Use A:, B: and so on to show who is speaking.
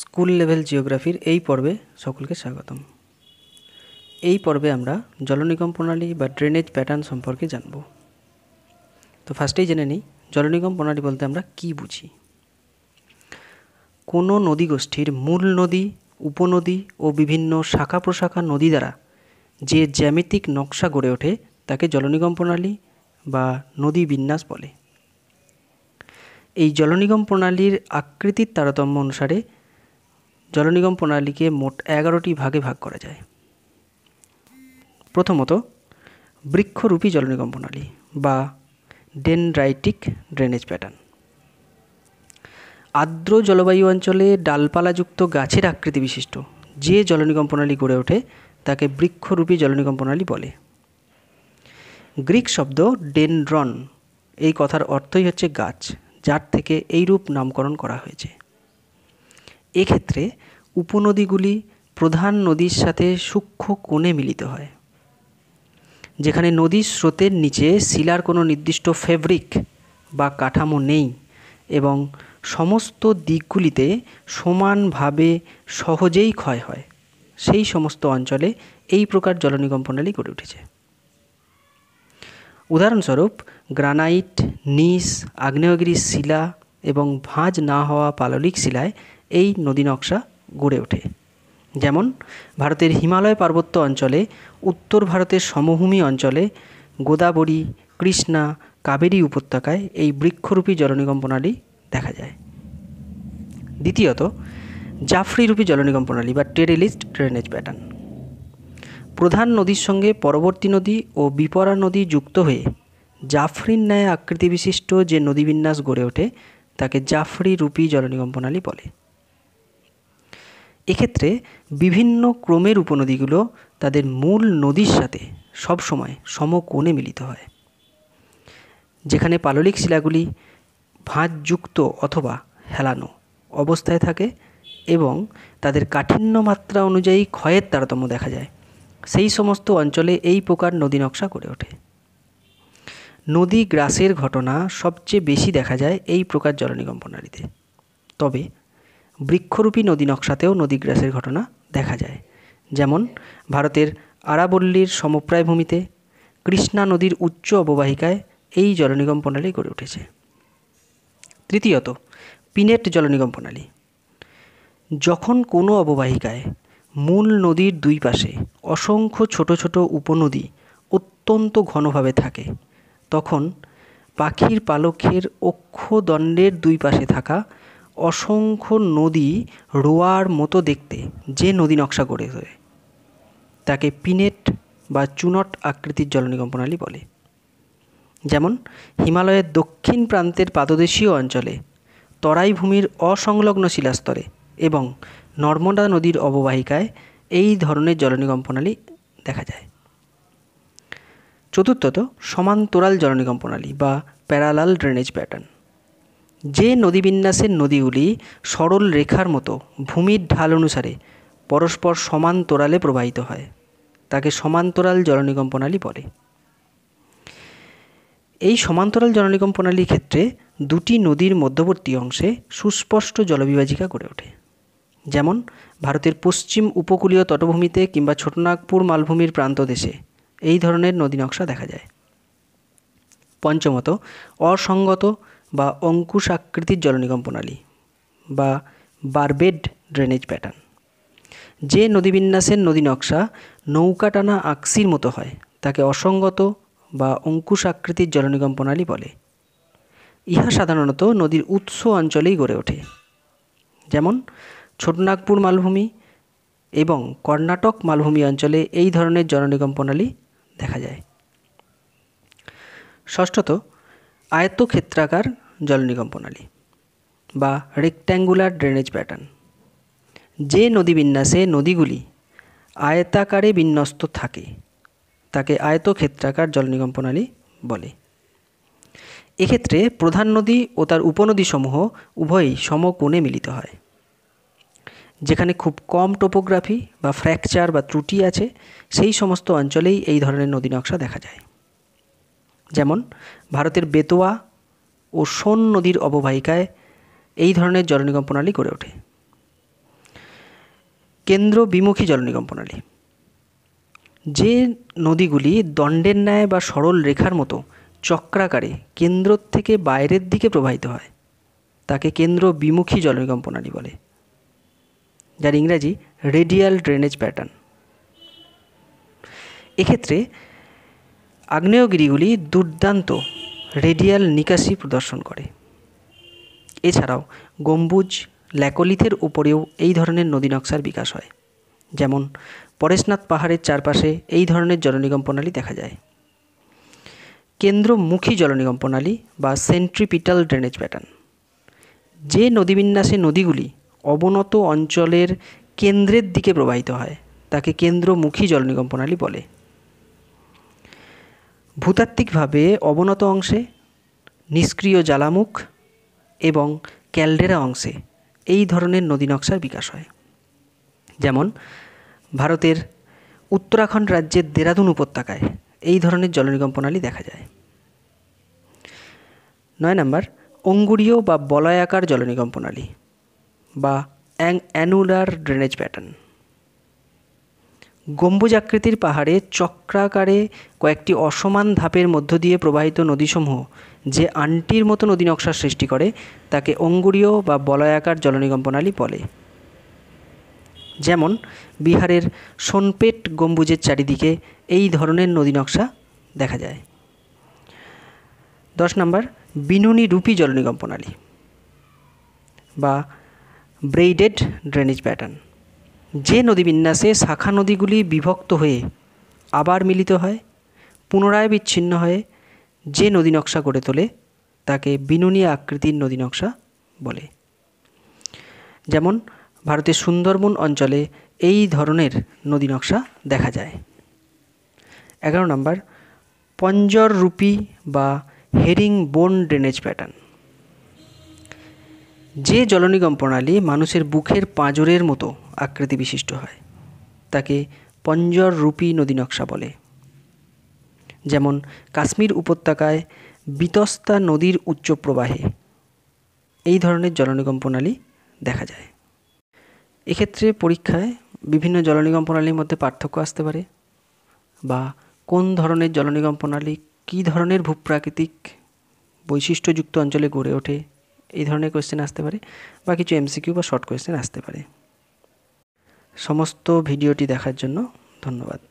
A: School level জিওগ্রাফির এই পর্বে সকলকে স্বাগতম। এই পর্বে আমরা জলনিগম প্রণালী বা ড্রেনেজ প্যাটার্ন সম্পর্কে জানব। তো ফার্স্টেই জেনে নিই জলনিগম প্রণালী বলতে আমরা কি বুঝি? কোনো নদী গোষ্ঠীর মূল নদী, উপনদী ও বিভিন্ন শাখা প্রশাখা নদী দ্বারা যে জ্যামিতিক নকশা গড়ে ওঠে, তাকে জলনিগম প্রণালী বা নদী বিন্যাস বলে। এই জলনিগম প্রণালীর আকৃতির তারতম্য অনুসারে জলনিগম প্রণালীকে মোট এগারোটি ভাগে ভাগ করা যায়। প্রথমত, বৃক্ষরূপী জলনিগম প্রণালী বা ডেনড্রাইটিক ড্রেনেজ প্যাটার্ন। আর্দ্র জলবায়ু অঞ্চলে ডালপালাযুক্ত গাছের আকৃতি বিশিষ্ট, যে জলনিগম প্রণালী গড়ে ওঠে তাকে বৃক্ষরূপী জলনিগম প্রণালী বলে। গ্রিক শব্দ ডেনড্রন এই কথার অর্থই হচ্ছে গাছ, যার থেকে এই রূপ নামকরণ করা হয়েছে। এক্ষেত্রে উপনদীগুলি প্রধান নদীর সাথে সূক্ষ্ম কোণে মিলিত হয়, যেখানে নদীর স্রোতের নিচে শিলার কোনো নির্দিষ্ট ফেব্রিক বা কাঠামো নেই এবং সমস্ত দিকগুলিতে সমানভাবে সহজেই ক্ষয় হয়। সেই সমস্ত অঞ্চলে এই প্রকার জলনিগম প্রণালী গড়ে উঠেছে। উদাহরণস্বরূপ, গ্রানাইট, নিস, আগ্নেয়গিরির শিলা এবং ভাঁজ না হওয়া পাললিক শিলায় এই নদী নকশা গড়ে ওঠে। যেমন, ভারতের হিমালয় পার্বত্য অঞ্চলে, উত্তর ভারতের সমভূমি অঞ্চলে, গোদাবরী, কৃষ্ণা, কাবেরী উপত্যকায় এই বৃক্ষরূপী জলনিগম প্রণালী দেখা যায়। দ্বিতীয়ত, জাফরিরূপী জলনিগম প্রণালী বা টেরেলিস্ট ড্রেনেজ প্যাটার্ন প্রধান নদীর সঙ্গে পরবর্তী নদী ও বিপরা নদী যুক্ত হয়ে জাফরির ন্যায় আকৃতি বিশিষ্ট যে নদীবিন্যাস গড়ে ওঠে, তাকে জাফরি রূপী জলনিগম প্রণালী বলে। এক্ষেত্রে বিভিন্ন ক্রমের উপনদীগুলো তাদের মূল নদীর সাথে সবসময় সমকোণে মিলিত হয়। যেখানে পাললিক শিলাগুলি ভাঁজযুক্ত অথবা হেলানো অবস্থায় থাকে এবং তাদের কাঠিন্য মাত্রা অনুযায়ী ক্ষয়ের তারতম্য দেখা যায়। সেই সমস্ত অঞ্চলে এই প্রকার নদী নকশা করে ওঠে। নদী গ্রাসের ঘটনা সবচেয়ে বেশি দেখা যায় এই প্রকার জলনিগম প্রণালীতে। তবে বৃক্ষরূপী নদী নকশাতেও নদীগ্রাসের ঘটনা দেখা যায়। যেমন, ভারতের আরাবল্লীর সমপ্রায় ভূমিতে কৃষ্ণা নদীর উচ্চ অববাহিকায় এই জলনিগম প্রণালী গড়ে উঠেছে। তৃতীয়ত, পিনেট জলনিগম প্রণালী। যখন কোনো অববাহিকায় মূল নদীর দুই পাশে অসংখ্য ছোট ছোট উপনদী অত্যন্ত ঘনভাবে থাকে, তখন পাখির পালকের অক্ষদণ্ডের দুই পাশে থাকা অসংখ্য নদী রোয়ার মতো দেখতে, যে নদী নকশা গড়ে তোলে তাকে পিনেট বা চুনট আকৃতির জলনিগম প্রণালী বলে। যেমন, হিমালয়ের দক্ষিণ প্রান্তের পাদদেশীয় অঞ্চলে তরাই ভূমির অসংলগ্ন শিলাস্তরে এবং নর্মদা নদীর অববাহিকায় এই ধরনের জলনিগম প্রণালী দেখা যায়। চতুর্থত, সমান্তরাল জলনিগম প্রণালী বা প্যারালাল ড্রেনেজ প্যাটার্ন। যে নদীবিন্যাসের নদীগুলি সরল রেখার মতো ভূমির ঢাল অনুসারে পরস্পর সমান্তরালে প্রবাহিত হয়, তাকে সমান্তরাল জলনিগম প্রণালী বলে। এই সমান্তরাল জলনিগম প্রণালীর ক্ষেত্রে দুটি নদীর মধ্যবর্তী অংশে সুস্পষ্ট জলবিভাজিকা গড়ে ওঠে। যেমন, ভারতের পশ্চিম উপকূলীয় তটভূমিতে কিংবা ছোটনাগপুর মালভূমির প্রান্তদেশে এই ধরনের নদী নকশা দেখা যায়। পঞ্চমত অসঙ্গত বা অঙ্কুশ আকৃতির জলনিগম প্রণালী বা বারবেড ড্রেনেজ প্যাটার্ন যে নদীবিন্যাসের নদী নকশা নৌকা টানা আকসির মতো হয়, তাকে অসঙ্গত বা অঙ্কুশ আকৃতির জলনিগম প্রণালী বলে। ইহা সাধারণত নদীর উৎস অঞ্চলেই গড়ে ওঠে। যেমন ছোটনাগপুর মালভূমি এবং কর্ণাটক মালভূমি অঞ্চলে এই ধরনের জলনিগম প্রণালী দেখা যায়। ষষ্ঠত, আয়তক্ষেত্রাকার জলনিগম প্রণালী বা রেক্ট্যাঙ্গুলার ড্রেনেজ প্যাটার্ন যে নদী বিন্যাসে নদীগুলি আয়তাকারে বিন্যস্ত থাকে, তাকে আয়তক্ষেত্রাকার জলনিগম প্রণালী বলে। এক্ষেত্রে প্রধান নদী ও তার উপনদীসমূহ উভয়ই সমকোণে মিলিত হয়। যেখানে খুব কম টোপোগ্রাফি বা ফ্র্যাকচার বা ত্রুটি আছে, সেই সমস্ত অঞ্চলেই এই ধরনের নদী নকশা দেখা যায়। যেমন ভারতের বেতোয়া ও সোন নদীর অববাহিকায় এই ধরনের জলনিগম প্রণালী গড়ে ওঠে। কেন্দ্র বিমুখী জলনিগম প্রণালী। যে নদীগুলি দণ্ডের ন্যায় বা সরল রেখার মতো চক্রাকারে কেন্দ্র থেকে বাইরের দিকে প্রবাহিত হয়, তাকে কেন্দ্র বিমুখী জলনিগম প্রণালী বলে। যার ইংরাজি রেডিয়াল ড্রেনেজ প্যাটার্ন। এক্ষেত্রে আগ্নেয়গিরিগুলি দুর্দান্ত রেডিয়াল নিকাশি প্রদর্শন করে। এছাড়াও গম্বুজ, ল্যাকোলিথের উপরেও এই ধরনের নদী নকশার বিকাশ হয়। যেমন পরেশনাথ পাহাড়ের চারপাশে এই ধরনের জলনিগম প্রণালী দেখা যায়। কেন্দ্রমুখী জলনিগম প্রণালী বা সেন্ট্রিপিটাল ড্রেনেজ প্যাটার্ন। যে নদীবিন্যাসে নদীগুলি অবনত অঞ্চলের কেন্দ্রের দিকে প্রবাহিত হয়, তাকে কেন্দ্রমুখী জলনিগম প্রণালী বলে। ভূতাত্ত্বিকভাবে অবনত অংশে, নিষ্ক্রিয় জ্বালামুখ এবং ক্যালডেরা অংশে এই ধরনের নদী নকশার বিকাশ হয়। যেমন, ভারতের উত্তরাখণ্ড রাজ্যের দেরাদুন উপত্যকায় এই ধরনের জলনিগম প্রণালী দেখা যায়। নয় নম্বর, অঙ্গুরীয় বা বলয়াকার জলনিগম প্রণালী বা অ্যানুলার ড্রেনেজ প্যাটার্ন। গম্বুজাকৃতির পাহাড়ে চক্রাকারে কয়েকটি অসমান ধাপের মধ্য দিয়ে প্রবাহিত নদীসমূহ, যে আন্টির মতো নদী নকশার সৃষ্টি করে, তাকে অঙ্গুরীয় বা বলয়াকার জলনিগম প্রণালী বলে। যেমন, বিহারের সোনপেট গম্বুজের চারিদিকে এই ধরনের নদী নকশা দেখা যায়। দশ নম্বর, বিনুনি রূপী জলনিগম প্রণালী বা ব্রেইডেড ড্রেনেজ প্যাটার্ন। যে নদীবিন্যাসে শাখা নদীগুলি বিভক্ত হয়ে আবার মিলিত হয়, পুনরায় বিচ্ছিন্ন হয়ে যে নদী নকশা গড়ে তোলে, তাকে বিনুনি আকৃতির নদী নকশা বলে। যেমন ভারতের সুন্দরবন অঞ্চলে এই ধরনের নদী নকশা দেখা যায়। এগারো নম্বর পঞ্জর পঞ্জররূপী বা হেরিং বোন ড্রেনেজ প্যাটার্ন। যে জলনিগম প্রণালী মানুষের বুকের পাঁজরের মতো আকৃতি বিশিষ্ট হয়। তাকে পঞ্জররূপী নদী নকশা বলে। যেমন কাশ্মীর উপত্যকায় বিতস্তা নদীর উচ্চ প্রবাহে। এই ধরনের জলনিগম প্রণালী দেখা যায়। এক্ষেত্রে পরীক্ষায় বিভিন্ন জলনিগম প্রণালীর মধ্যে পার্থক্য আসতে পারে বা কোন ধরনের জলনিগম প্রণালী কী ধরনের ভূপ্রাকৃতিক বৈশিষ্ট্যযুক্ত অঞ্চলে গড়ে ওঠে, এই ধরনের কোয়েশ্চেন আসতে পারে বা কিছু এমসিকিউ বা শর্ট কোয়েশ্চেন আসতে পারে। সমস্ত ভিডিওটি দেখার জন্য ধন্যবাদ।